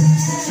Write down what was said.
Bye.